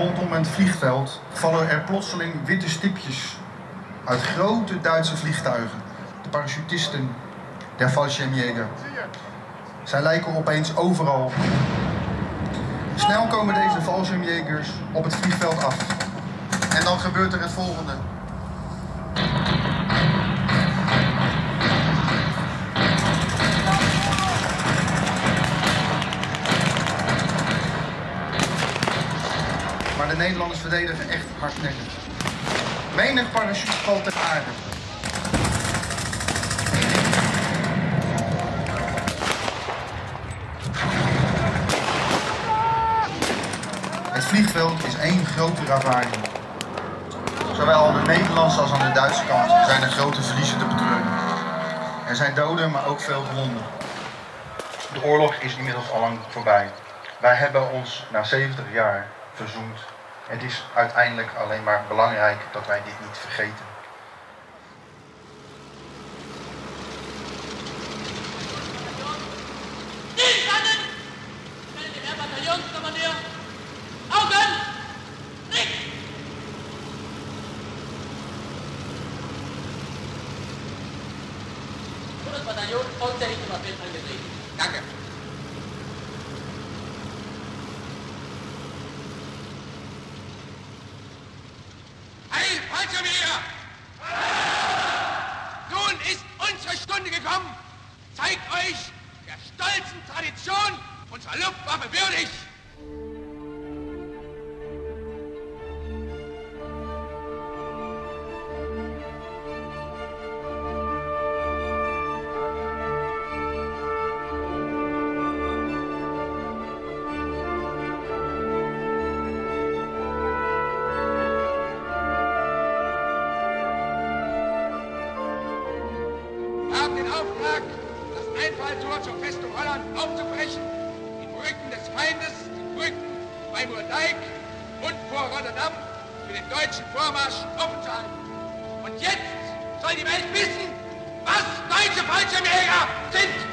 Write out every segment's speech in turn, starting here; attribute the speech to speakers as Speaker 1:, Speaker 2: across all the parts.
Speaker 1: Rondom het vliegveld vallen er plotseling witte stipjes uit grote Duitse vliegtuigen. De parachutisten der Fallschirmjäger. Zij lijken opeens overal. Snel komen deze Fallschirmjägers op het vliegveld af. En dan gebeurt er het volgende. Nederlanders verdedigen echt hardnekkig. Menig parachute valt ter aarde. Het vliegveld is één grote ravage. Zowel aan de Nederlandse als aan de Duitse kant zijn er grote verliezen te betreuren. Er zijn doden, maar ook veel gewonden. De oorlog is inmiddels al lang voorbij. Wij hebben ons na 70 jaar verzoend. Het is uiteindelijk alleen maar belangrijk dat wij dit niet vergeten.
Speaker 2: Schalupp war bewürdigt. Zu halten. Und jetzt soll die Welt wissen, was deutsche Fallschirmjäger sind.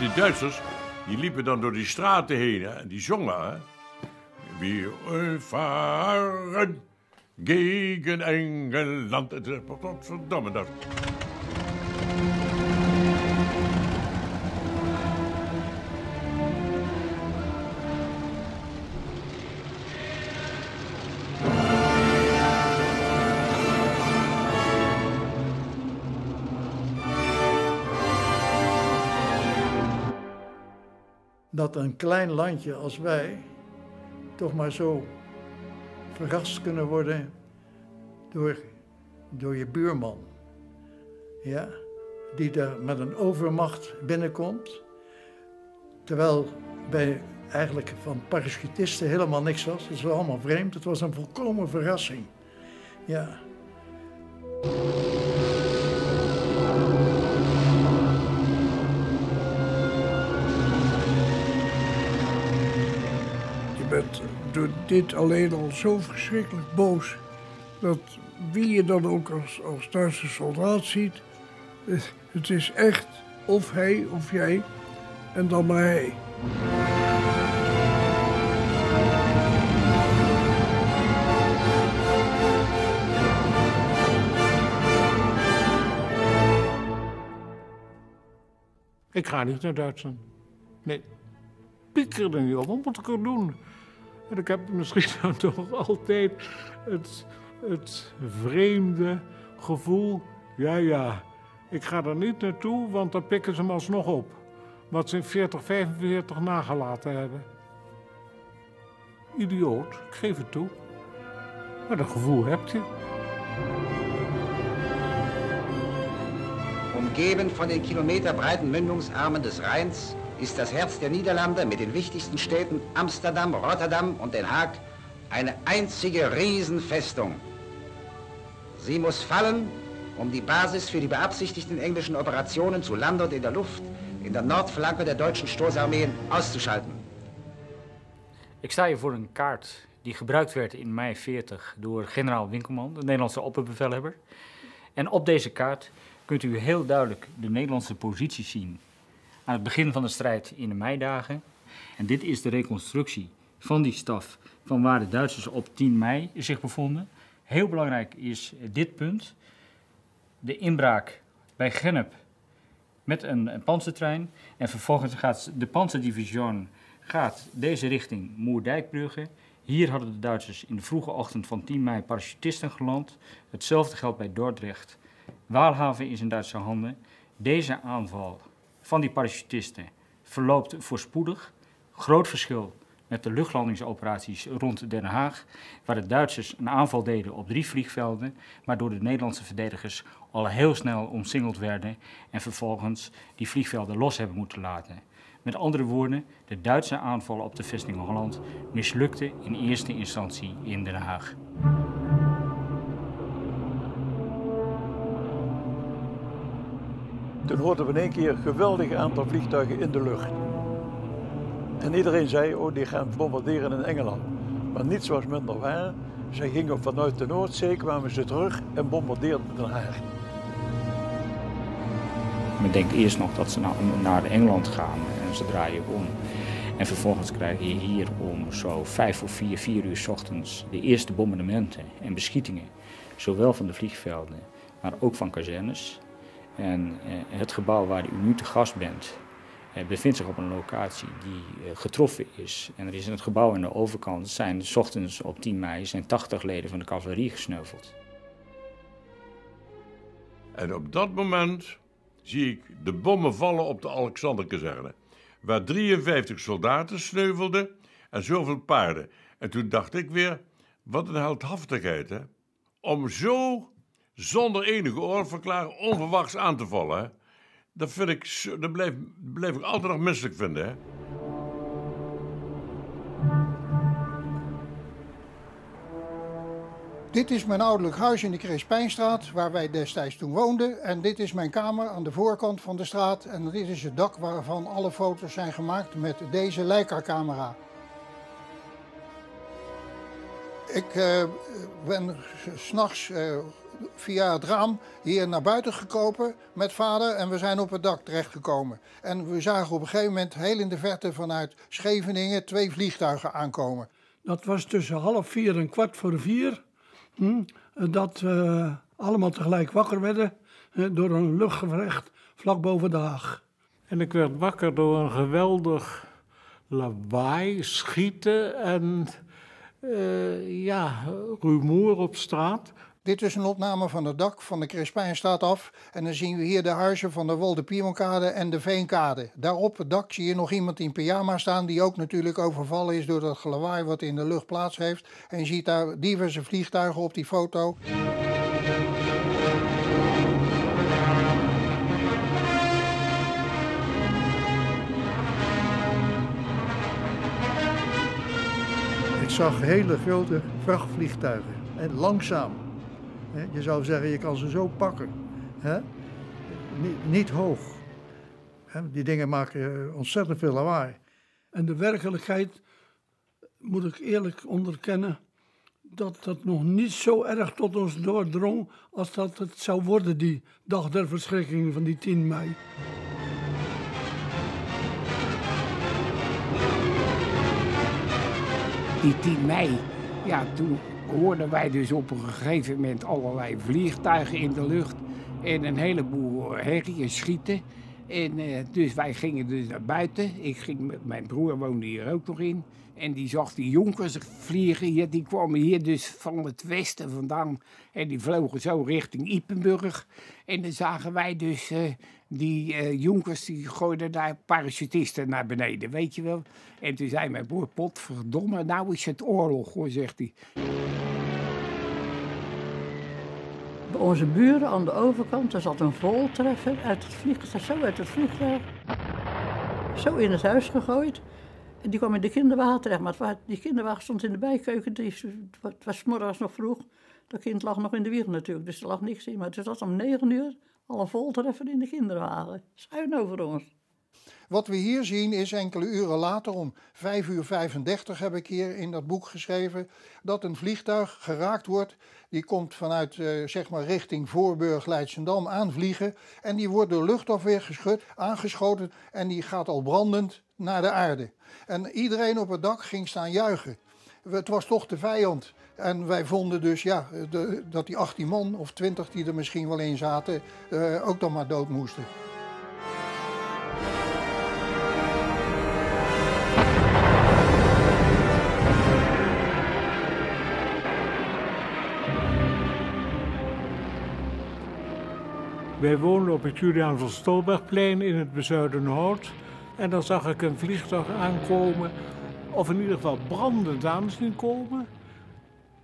Speaker 3: Die Duitsers die liepen dan door die straten heen en die zongen. Wir varen gegen Engeland. Het is- Wat verdomme dat.
Speaker 4: dat een klein landje als wij toch maar zo verrast kunnen worden door, door je buurman. Ja, die daar met een overmacht binnenkomt, terwijl bij eigenlijk van parachutisten helemaal niks was. Het was allemaal vreemd, het was een volkomen verrassing. Ja.
Speaker 5: Door dit alleen al zo verschrikkelijk boos. Dat wie je dan ook als, als Duitse soldaat ziet. Het is echt of hij of jij. En dan maar hij.
Speaker 6: Ik ga niet naar Duitsland. Nee, pieker er niet op. Wat moet ik er doen? En ik heb misschien dan toch altijd het, het vreemde gevoel... Ja, ja, ik ga er niet naartoe, want dan pikken ze me alsnog op. Wat ze in 40, 45 nagelaten hebben. Idioot, ik geef het toe. Maar dat gevoel heb je.
Speaker 7: Umgeben von den kilometerbreiten Mündungsarmen des Rheins ist das Herz der Niederlande mit den wichtigsten Städten Amsterdam, Rotterdam und Den Haag eine einzige Riesenfestung. Sie muss fallen, um die Basis für die beabsichtigten englischen Operationen zu Land und in der Luft in der Nordflanke der deutschen Stoßarmeen auszuschalten.
Speaker 8: Ik sta hier voor een kaart die gebruikt werd in mei 40 door generaal Winkelman, de Nederlandse opperbevelhebber. En op deze kaart kunt u heel duidelijk de Nederlandse positie zien aan het begin van de strijd in de meidagen. En dit is de reconstructie van die staf van waar de Duitsers op 10 mei zich bevonden. Heel belangrijk is dit punt. De inbraak bij Gennep met een, een panzertrein. En vervolgens gaat de panzerdivision gaat deze richting Moerdijkbrugge. Hier hadden de Duitsers in de vroege ochtend van 10 mei parachutisten geland. Hetzelfde geldt bij Dordrecht. Waalhaven is in Duitse handen. Deze aanval van die parachutisten verloopt voorspoedig. Groot verschil met de luchtlandingsoperaties rond Den Haag, waar de Duitsers een aanval deden op drie vliegvelden, maar door de Nederlandse verdedigers al heel snel omsingeld werden en vervolgens die vliegvelden los hebben moeten laten. Met andere woorden, de Duitse aanval op de vesting Holland mislukte in eerste instantie in Den Haag.
Speaker 9: Toen hoorden we in één keer een geweldig aantal vliegtuigen in de lucht. En iedereen zei, oh die gaan bombarderen in Engeland. Maar niets was minder waar. Zij gingen vanuit de Noordzee, kwamen ze terug en bombardeerden Den Haag.
Speaker 8: Men denkt eerst nog dat ze naar, naar Engeland gaan en ze draaien om. En vervolgens krijg je hier om zo vijf of vier, vier uur s ochtends de eerste bombardementen en beschietingen. Zowel van de vliegvelden, maar ook van kazernes. En eh, het gebouw waar u nu te gast bent, eh, bevindt zich op een locatie die eh, getroffen is. En er is in het gebouw aan de overkant, zijn s ochtends op 10 mei, zijn 80 leden van de cavalerie gesneuveld.
Speaker 3: En op dat moment zie ik de bommen vallen op de Alexanderkazerne, waar 53 soldaten sneuvelden en zoveel paarden. En toen dacht ik weer, wat een heldhaftigheid, hè? Om zo zonder enige oorverklaring onverwachts aan te vallen? Dat vind ik, dat blijf, blijf ik altijd nog misselijk vinden, hè?
Speaker 10: Dit is mijn ouderlijk huis in de Crispijnstraat, waar wij destijds toen woonden. En dit is mijn kamer aan de voorkant van de straat. En dit is het dak waarvan alle foto's zijn gemaakt met deze Leica-camera. Ik eh, ben s'nachts eh via het raam hier naar buiten gekropen met vader en we zijn op het dak terechtgekomen. En we zagen op een gegeven moment heel in de verte vanuit Scheveningen twee vliegtuigen aankomen.
Speaker 5: Dat was tussen half vier en kwart voor vier. Hm, dat we allemaal tegelijk wakker werden eh, door een luchtgevecht vlak boven de Haag.
Speaker 6: En ik werd wakker door een geweldig lawaai, schieten en eh, ja, rumoer op straat.
Speaker 10: Dit is een opname van het dak van de Crispijnstraat af. En dan zien we hier de huizen van de Wolde Piemonkade en de Veenkade. Daar op het dak zie je nog iemand in pyjama staan... die ook natuurlijk overvallen is door dat gelawaai wat in de lucht plaats heeft. En je ziet daar diverse vliegtuigen op die foto.
Speaker 4: Ik zag hele grote vrachtvliegtuigen. En langzaam. Hè, Je zou zeggen, je kan ze zo pakken. Hè? Niet, niet hoog. Hè, Die dingen maken eh, ontzettend veel lawaai.
Speaker 5: En de werkelijkheid, moet ik eerlijk onderkennen, dat dat nog niet zo erg tot ons doordrong als dat het zou worden die dag der verschrikking van die 10 mei.
Speaker 11: Die 10 mei, ja, toen hoorden wij dus op een gegeven moment allerlei vliegtuigen in de lucht. En een heleboel herrie en schieten. En eh, dus wij gingen dus naar buiten. Ik ging mijn broer, woonde hier ook nog in. En die zag die jonkers vliegen hier. Die kwamen hier dus van het westen vandaan. En die vlogen zo richting Ipenburg. En dan zagen wij dus eh, die eh, jonkers, die gooiden daar parachutisten naar beneden, weet je wel. En toen zei mijn broer, potverdomme, nou is het oorlog, hoor, zegt hij.
Speaker 12: Onze buren aan de overkant, daar zat een voltreffer uit het vliegtuig, zo uit het vliegtuig. Zo in het huis gegooid. En die kwam in de kinderwagen terecht, maar die kinderwagen stond in de bijkeuken. Die, het was morgens nog vroeg. Dat kind lag nog in de wieg natuurlijk, dus er lag niks in. Maar het was om negen uur al een voltreffer in de kinderwagen. Schuin over ons.
Speaker 10: Wat we hier zien is enkele uren later, om 5 uur 35 heb ik hier in dat boek geschreven, dat een vliegtuig geraakt wordt. Die komt vanuit uh, zeg maar richting Voorburg, Leidsendam aanvliegen. En die wordt door luchtafweer geschud, aangeschoten en die gaat al brandend naar de aarde. En iedereen op het dak ging staan juichen. Het was toch de vijand. En wij vonden dus ja, dat die 18 man of 20 die er misschien wel in zaten, uh, ook dan maar dood moesten.
Speaker 6: Wij woonden op het Julian van Stolbergplein in het Bezuidenhout. En dan zag ik een vliegtuig aankomen, of in ieder geval brandend aan zien komen.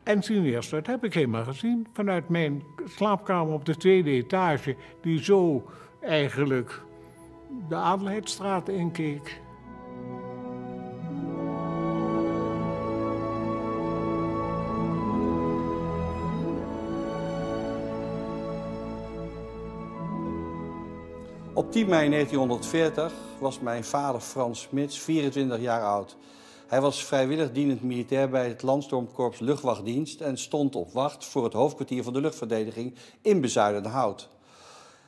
Speaker 6: En zien eerst, dat heb ik helemaal gezien, vanuit mijn slaapkamer op de tweede etage, die zo eigenlijk de Adelheidstraat inkeek.
Speaker 13: 10 mei 1940 was mijn vader Frans Smits 24 jaar oud. Hij was vrijwillig dienend militair bij het Landstormkorps Luchtwachtdienst en stond op wacht voor het hoofdkwartier van de luchtverdediging in Bezuidenhout.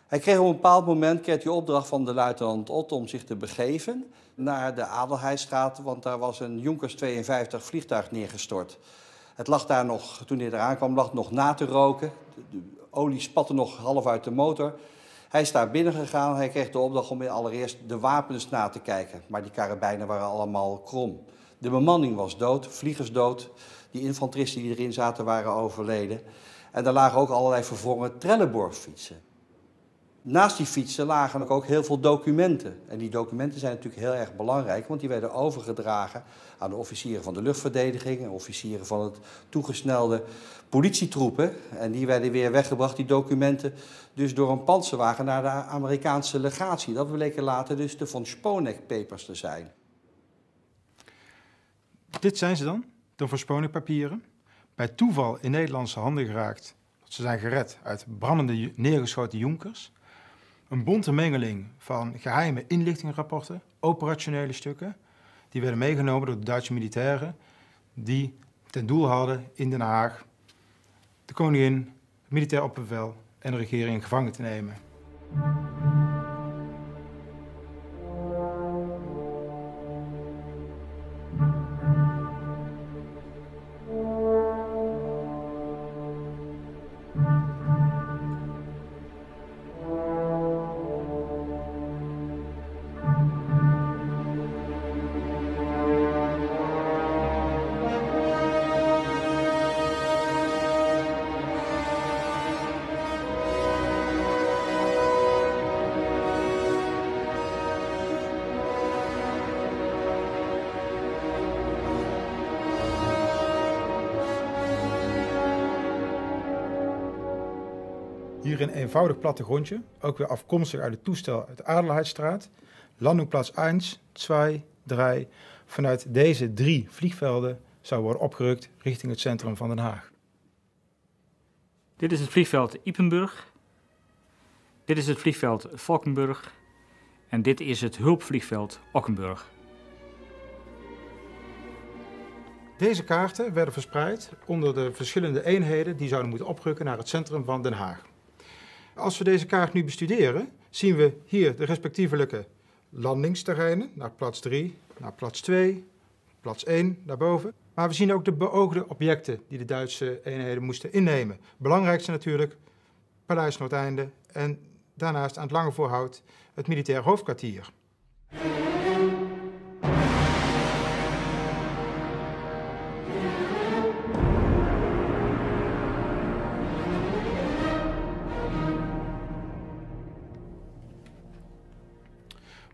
Speaker 13: Hij kreeg op een bepaald moment kreeg opdracht van de luitenant Ott om zich te begeven naar de Adelheidstraat, want daar was een Junkers 52 vliegtuig neergestort. Het lag daar nog, toen hij eraan kwam, lag nog na te roken. De olie spatte nog half uit de motor. Hij is daar binnen gegaan. Hij kreeg de opdracht om allereerst de wapens na te kijken. Maar die karabijnen waren allemaal krom. De bemanning was dood, vliegers dood. Die infanteristen die erin zaten waren overleden. En daar lagen ook allerlei verwrongen trelleborgfietsen. Naast die fietsen lagen ook heel veel documenten. En die documenten zijn natuurlijk heel erg belangrijk, want die werden overgedragen aan de officieren van de luchtverdediging en officieren van het toegesnelde politietroepen. En die werden weer weggebracht, die documenten, dus door een panzerwagen naar de Amerikaanse legatie. Dat bleken later dus de Von Sponeck Papers te zijn.
Speaker 14: Dit zijn ze dan, de Von Sponeck papieren. Bij toeval in Nederlandse handen geraakt. Ze zijn gered uit brandende neergeschoten jonkers. Een bonte mengeling van geheime inlichtingenrapporten, operationele stukken. Die werden meegenomen door de Duitse militairen die ten doel hadden in Den Haag de koningin, het militair opbevel en de regering gevangen te nemen. Hier een eenvoudig plattegrondje, ook weer afkomstig uit het toestel uit de Adelheidstraat. Landingplaats 1, 2, 3. Vanuit deze drie vliegvelden zou worden opgerukt richting het centrum van Den Haag.
Speaker 8: Dit is het vliegveld Ipenburg. Dit is het vliegveld Valkenburg. En dit is het hulpvliegveld Ockenburg.
Speaker 14: Deze kaarten werden verspreid onder de verschillende eenheden die zouden moeten oprukken naar het centrum van Den Haag. Als we deze kaart nu bestuderen, zien we hier de respectievelijke landingsterreinen naar plaats 3, naar plaats 2, plaats 1 daarboven. Maar we zien ook de beoogde objecten die de Duitse eenheden moesten innemen. Belangrijkste natuurlijk Paleis Noordeinde en daarnaast aan het Lange Voorhout het militair hoofdkwartier.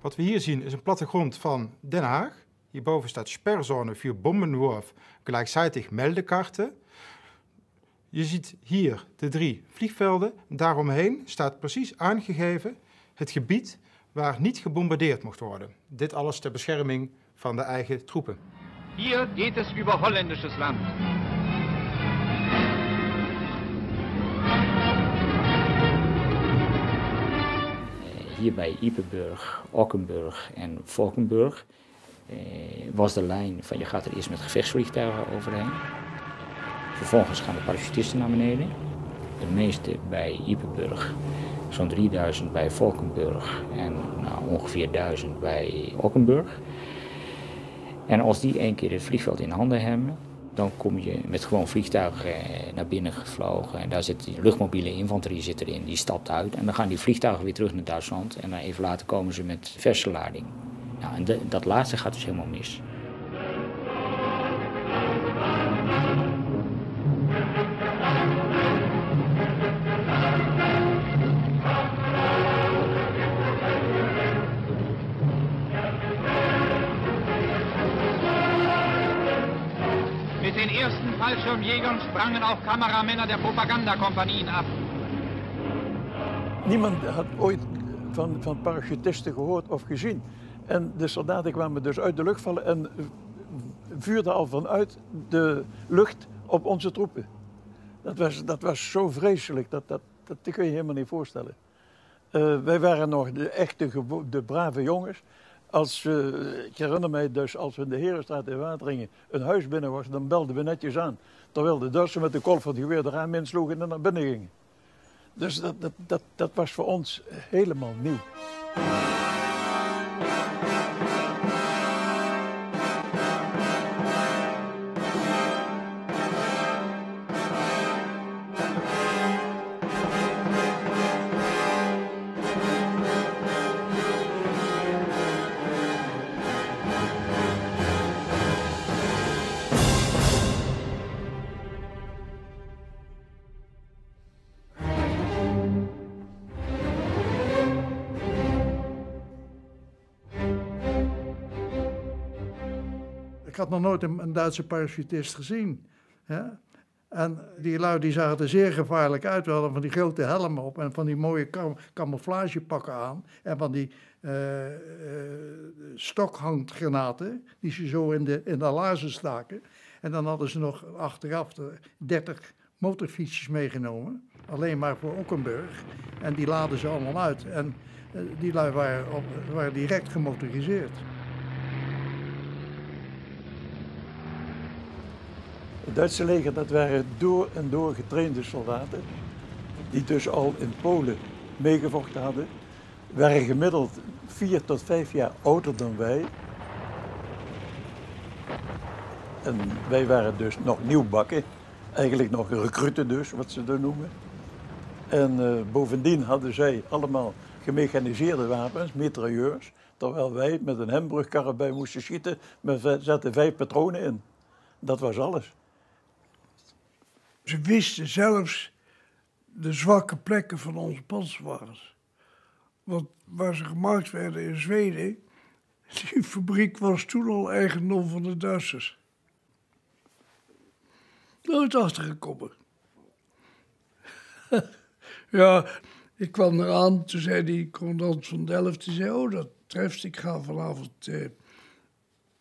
Speaker 14: Wat we hier zien is een plattegrond van Den Haag. Hierboven staat sperrzone voor bommenwerf, gelijkzijdig meldekarten. Je ziet hier de drie vliegvelden. Daaromheen staat precies aangegeven het gebied waar niet gebombardeerd mocht worden. Dit alles ter bescherming van de eigen troepen.
Speaker 12: Hier geht es über holländisches Land.
Speaker 8: Bij Ipenburg, Ockenburg en Valkenburg eh, was de lijn van je gaat er eerst met gevechtsvliegtuigen overheen. Vervolgens gaan de parachutisten naar beneden. De meeste bij Ipenburg, zo'n 3000 bij Valkenburg en nou, ongeveer 1000 bij Ockenburg. En als die één keer het vliegveld in handen hebben, dan kom je met gewoon vliegtuigen eh, naar binnen gevlogen. En daar zit de luchtmobiele infanterie zit erin, die stapt uit. En dan gaan die vliegtuigen weer terug naar Duitsland. En dan even later komen ze met verse lading. Nou, en dat laatste gaat dus helemaal mis.
Speaker 12: Ersten Fallschirmjägern sprangen auch Kameramänner der Propagandakompanien ab.
Speaker 9: Niemand had ooit van, van parachutisten gehoord of gezien. En de soldaten kwamen dus uit de lucht vallen en vuurden al vanuit de lucht op onze troepen. Dat was, dat was zo vreselijk, dat, dat, dat kun je helemaal niet voorstellen. Eh, wij waren nog de echte, de brave jongens. Als, eh, ik herinner mij dus, als we in de Herenstraat in Wateringen een huis binnen was, dan belden we netjes aan. Terwijl de Duitsers met de kolf van het geweer de raam insloegen en naar binnen gingen. Dus dat, dat, dat, dat was voor ons helemaal nieuw.
Speaker 4: Had nog nooit een, Duitse parachutist gezien. En die lui die zagen er zeer gevaarlijk uit. We hadden van die grote helmen op en van die mooie cam- camouflagepakken aan. En van die eh, eh, stokhandgranaten die ze zo in de, in de laarzen staken. En dan hadden ze nog achteraf de 30 motorfietsjes meegenomen. Alleen maar voor Ockenburg. En die laden ze allemaal uit. En eh, die lui waren, waren direct gemotoriseerd.
Speaker 9: Het Duitse leger, dat waren door en door getrainde soldaten. Die dus al in Polen meegevochten hadden. Waren gemiddeld vier tot vijf jaar ouder dan wij. En wij waren dus nog nieuwbakken. Eigenlijk nog recruten dus, wat ze dat noemen. En eh, bovendien hadden zij allemaal gemechaniseerde wapens, mitrailleurs. Terwijl wij met een hembrugkarabij moesten schieten, ve- zetten vijf patronen in. Dat was alles.
Speaker 5: Ze wisten zelfs de zwakke plekken van onze panzerwagens. Want waar ze gemaakt werden in Zweden, die fabriek was toen al eigendom van de Duitsers. Nooit achtergekomen. ja, ik kwam eraan, toen zei die commandant van Delft, die zei, oh dat treft, ik ga vanavond eh,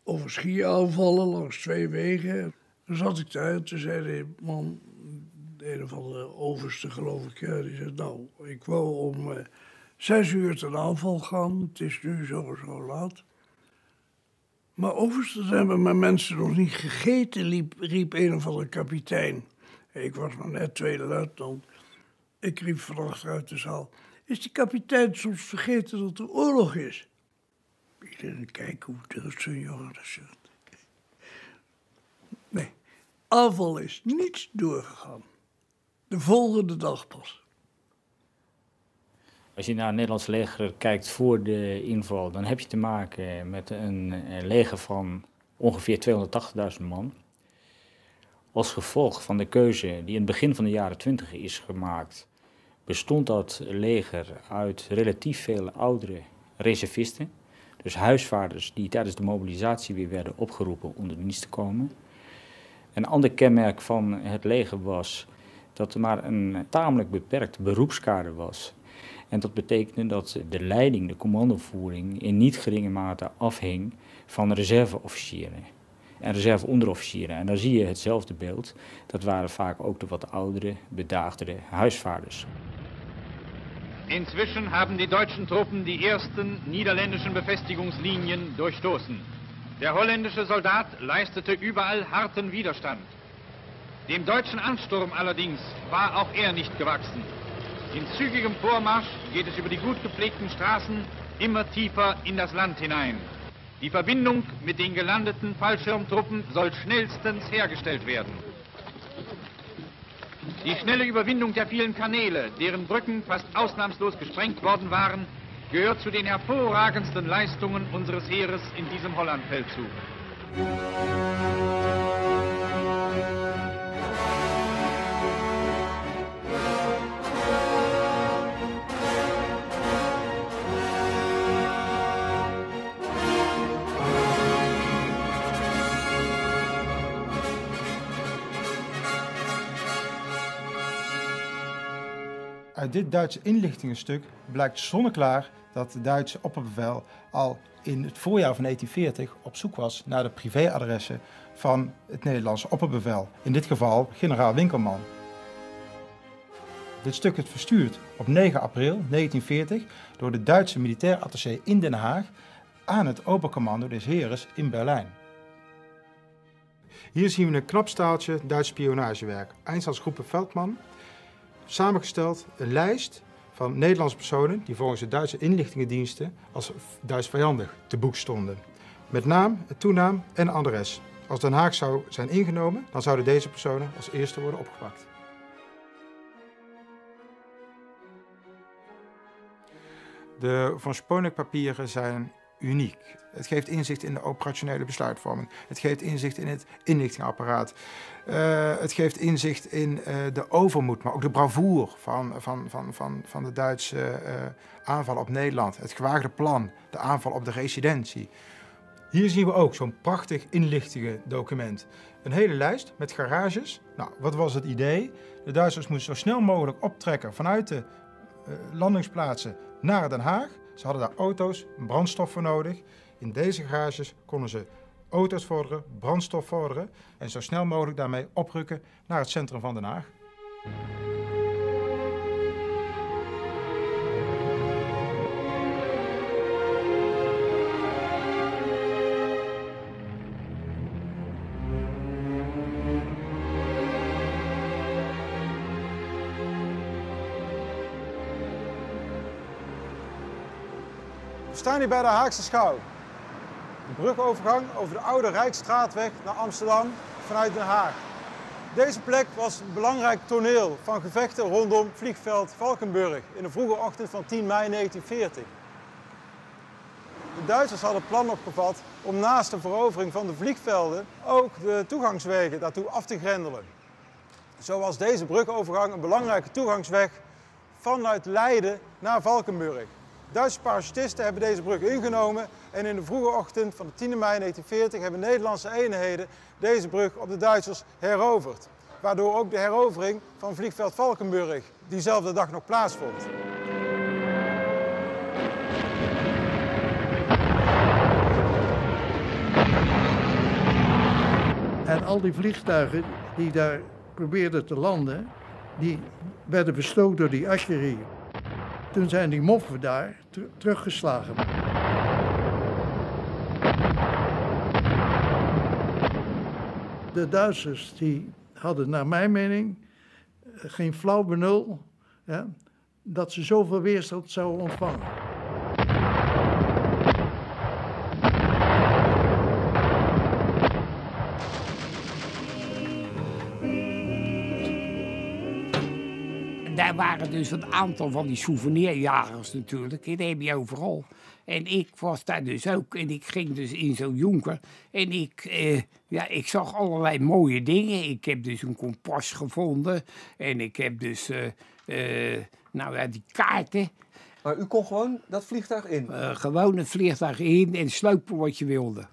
Speaker 5: over Schier aanvallen langs twee wegen. Toen zat ik daar en toen zei de man, de een van de overste geloof ik, die zei, nou, ik wou om eh, zes uur ten aanval gaan, het is nu zo zo laat. Maar overste hebben mijn mensen nog niet gegeten, riep een of andere kapitein. Ik was maar net tweede luitenant. Ik riep van achteruit de zaal, is die kapitein soms vergeten dat er oorlog is? Iedereen kijken hoe durft zo'n jongen dat. Nee, aanval is niet doorgegaan. De volgende dag pas.
Speaker 8: Als je naar het Nederlands leger kijkt voor de inval, dan heb je te maken met een eh, leger van ongeveer 280.000 man. Als gevolg van de keuze die in het begin van de jaren 20 is gemaakt, bestond dat leger uit relatief veel oudere reservisten. Dus huisvaarders die tijdens de mobilisatie weer werden opgeroepen onder dienst te komen. Een ander kenmerk van het leger was dat er maar een tamelijk beperkt beroepskader was. En dat betekende dat de leiding, de commandovoering, in niet geringe mate afhing van reserveofficieren en reserveonderofficieren. En daar zie je hetzelfde beeld. Dat waren vaak ook de wat oudere, bedaagdere huisvaarders.
Speaker 12: Inzwischen haben die deutschen Truppen die ersten niederländischen Befestigungslinien durchstoßen. Der holländische Soldat leistete überall harten Widerstand. Dem deutschen Ansturm allerdings war auch er nicht gewachsen. In zügigem Vormarsch geht es über die gut gepflegten Straßen immer tiefer in das Land hinein. Die Verbindung mit den gelandeten Fallschirmtruppen soll schnellstens hergestellt werden. Die schnelle Überwindung der vielen Kanäle, deren Brücken fast ausnahmslos gesprengt worden waren, gehört zu den hervorragendsten Leistungen unseres Heeres in diesem Hollandfeldzug.
Speaker 14: Uit dit Duitse inlichtingenstuk blijkt zonneklaar dat de Duitse opperbevel al in het voorjaar van 1940 op zoek was naar de privéadressen van het Nederlandse opperbevel. In dit geval generaal Winkelman. Dit stuk is verstuurd op 9 april 1940 door de Duitse militair attaché in Den Haag aan het Oberkommando des Heeres in Berlijn. Hier zien we een knap staaltje Duits spionagewerk. Einsatzgroepen Veldman, samengesteld een lijst van Nederlandse personen die volgens de Duitse inlichtingendiensten als Duits vijandig te boek stonden. Met naam, toenaam en adres. Als Den Haag zou zijn ingenomen, dan zouden deze personen als eerste worden opgepakt. De Von Sponek papieren zijn uniek. Het geeft inzicht in de operationele besluitvorming. Het geeft inzicht in het inlichtingapparaat. Uh, het geeft inzicht in uh, de overmoed, maar ook de bravoure van, van, van, van, van de Duitse uh, aanval op Nederland. Het gewaagde plan, de aanval op de residentie. Hier zien we ook zo'n prachtig document. Een hele lijst met garages. Nou, wat was het idee? De Duitsers moesten zo snel mogelijk optrekken vanuit de landingsplaatsen naar Den Haag. Ze hadden daar auto's, brandstof voor nodig. In deze garages konden ze auto's vorderen, brandstof vorderen en zo snel mogelijk daarmee oprukken naar het centrum van Den Haag. Staan hier bij de Haagse Schouw. De brugovergang over de oude Rijksstraatweg naar Amsterdam vanuit Den Haag. Deze plek was een belangrijk toneel van gevechten rondom vliegveld Valkenburg in de vroege ochtend van 10 mei 1940. De Duitsers hadden plan opgevat om naast de verovering van de vliegvelden ook de toegangswegen daartoe af te grendelen. Zo was deze brugovergang een belangrijke toegangsweg vanuit Leiden naar Valkenburg. Duitse parachutisten hebben deze brug ingenomen en in de vroege ochtend van de 10 mei 1940 hebben Nederlandse eenheden deze brug op de Duitsers heroverd. Waardoor ook de herovering van vliegveld Valkenburg diezelfde dag nog plaatsvond.
Speaker 4: En al die vliegtuigen die daar probeerden te landen, die werden bestookt door die artillerie. Toen zijn die moffen daar teruggeslagen. De Duitsers die hadden naar mijn mening eh, geen flauw benul dat ze zoveel weerstand zouden ontvangen.
Speaker 11: Waren dus een aantal van die souvenirjagers natuurlijk. Die heb je overal. En ik was daar dus ook. En ik ging dus in zo'n jonker. En ik, eh, ja, ik zag allerlei mooie dingen. Ik heb dus een kompas gevonden. En ik heb dus, eh, eh, nou ja, die kaarten.
Speaker 15: Maar u kon gewoon dat vliegtuig in?
Speaker 11: gewoon het vliegtuig in en slopen wat je wilde.